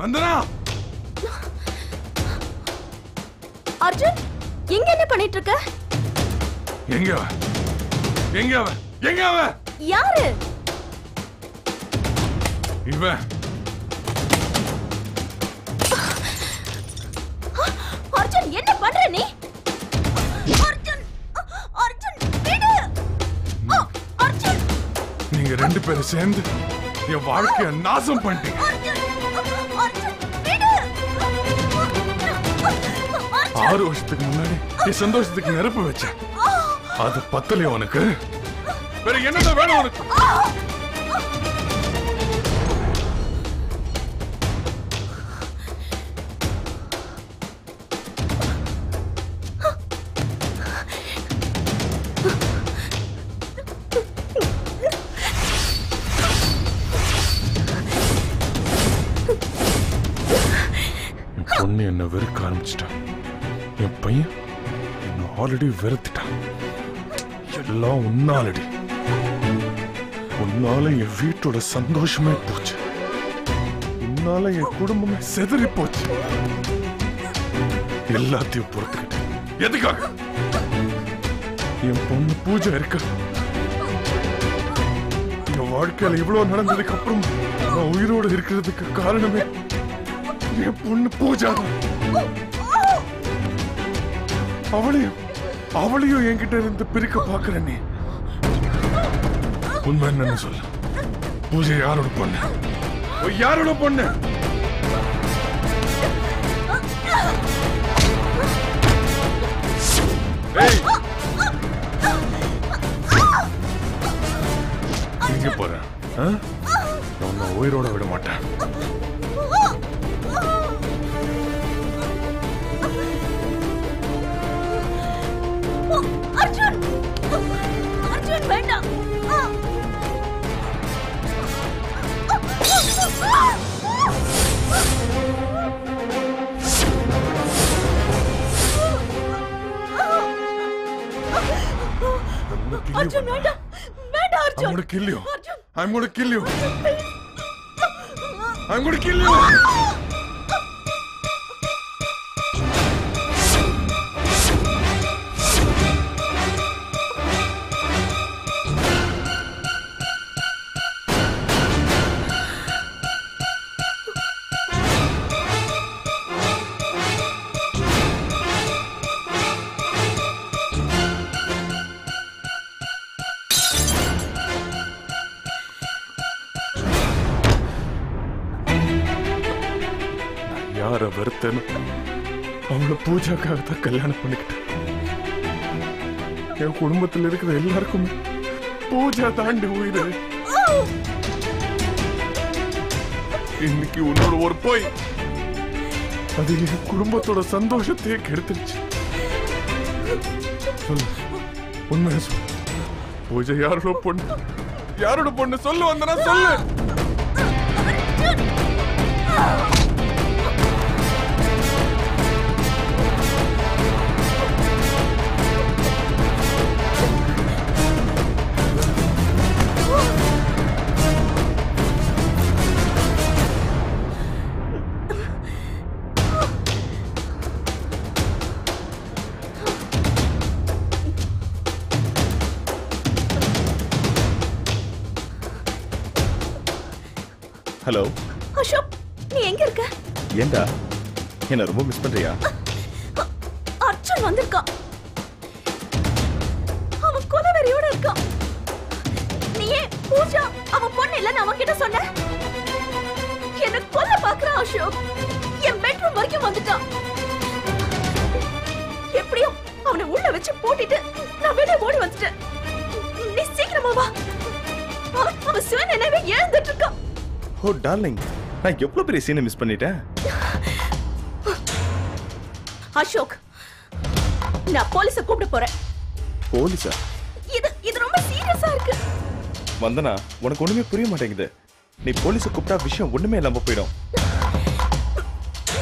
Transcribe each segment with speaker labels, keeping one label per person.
Speaker 1: வந்தனா?
Speaker 2: அர்ஜுன் எங்க என்ன பண்ணிட்டு இருக்க
Speaker 1: எங்க அவன்? எங்க அவன்? எங்க
Speaker 2: யாரு?
Speaker 1: இவன்.
Speaker 2: அர்ஜுன் என்ன பண்ற நீ? அர்ஜுன் அர்ஜுன் விடு. அர்ஜுன்.
Speaker 1: நீங்க ரெண்டு பேரும் சேர்ந்து என் வாழ்க்கைய நாசம் பண்ணிட்டீங்க. ஆறு வருஷத்துக்கு முன்னாடி நீ சந்தோஷத்துக்கு நெருப்பு வச்சேன் அது பத்தலையும் உனக்கு. வேற என்னதான் வேணும் உனக்கு? பொண்ணு என்ன வெறுக்க ஆரம்பிச்சிட்டான் என் பையன் என்ன ஆல்ரெடி வெறுத்துட்டான். எல்லாம் உன்னாலடி. உன்னால என் வீட்டோட சந்தோஷமே போச்சு. உன்னால என் குடும்பமே செதறி போச்சு. எல்லாத்தையும் பொறுத்துக்கிட்டு. எதுக்காக? என் பொண்ணு பூஜை இருக்க. என் வாழ்க்கையில இவ்வளவு நடந்ததுக்கு அப்புறம் நான் உயிரோடு இருக்கிறதுக்கு காரணமே என் பொண்ணு பூஜா தான். அவளையும் அவளையும் என்கிட்ட இருந்து பிரிக்க பாக்குற நீ உண்மை என்னன்னு சொல்லு? பூஜை யாரோட பொண்ணு? யாரோட பொண்ணு? எங்க போற? உன்னை உயிரோட விட மாட்டேன்.
Speaker 2: அர்ஜுன் அர்ஜுன் வேண்டாம் அ. அர்ஜுன் வேண்டாம் வேண்டாம்
Speaker 1: I'm
Speaker 2: Arjun
Speaker 1: gonna kill you.
Speaker 2: Arjun
Speaker 1: I'm gonna kill you. I'm gonna kill you. யார வெறுத்தேன்னு அவளை பூஜாக்காக தான் கல்யாணம் பண்ணிக்கிட்டேன். என் குடும்பத்தில் இருக்கிற எல்லாருக்குமே பூஜா தாண்டி உயிர். இன்னைக்கு உன்னோட ஒரு போய் அது என் குடும்பத்தோட சந்தோஷத்தையே கெடுத்துருச்சு. சொல்லு உண்மையை சொல்லு. பூஜை யாரோட பொண்ணு? யாரோட பொண்ணு? சொல்லு வந்தனா சொல்லு.
Speaker 3: ஹலோ.
Speaker 2: அசோக் நீ எங்க இருக்க?
Speaker 3: ஏண்டா? என்ன ரொம்ப மிஸ் பண்றியா?
Speaker 2: அர்ஜுன் வந்திருக்கான் அவன் கொலவெறியோட இருக்கான் நீ ஏன் பூஜா அவன் பொண்ணு இல்லன்னு அவன் கிட்ட சொன்ன? என்ன கொல்ல பாக்குறான் அசோக். என் பெட்ரூம் வரைக்கும் வந்துட்டான் எப்படியோ அவனை உள்ள வச்சு போட்டிட்டு நான் வெளியே ஓடி வந்துட்டேன்.
Speaker 3: ஓ டார்லிங் நான் எவ்வளவு பெரிய சீனை மிஸ் பண்ணிட்டேன்?
Speaker 2: அசோக் நான் போலீஸ கூப்பிட போறேன்.
Speaker 3: போலீஸா
Speaker 2: இது இது ரொம்ப சீரியஸா இருக்கு.
Speaker 3: வந்தனா உனக்கு ஒண்ணுமே புரிய மாட்டேங்குது. நீ போலீஸை கூப்பிட்டா விஷயம் ஒண்ணுமே இல்லாம போயிடும்.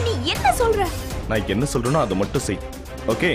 Speaker 2: நீ என்ன சொல்ற?
Speaker 3: நான் என்ன சொல்றேனோ அதை மட்டும் செய். ஓகே